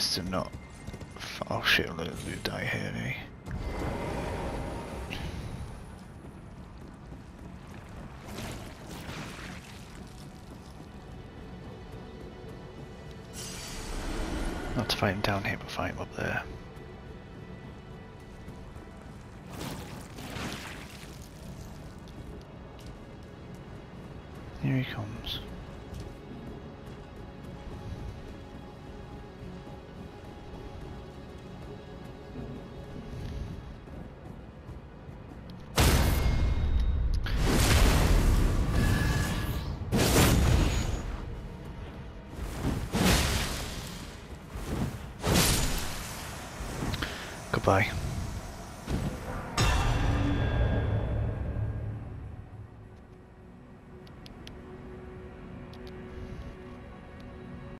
to not. Oh shit! Look, you die here, eh? Not to fight him down here, but fight him up there. Here he comes. Goodbye.